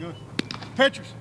Good. Pitchers.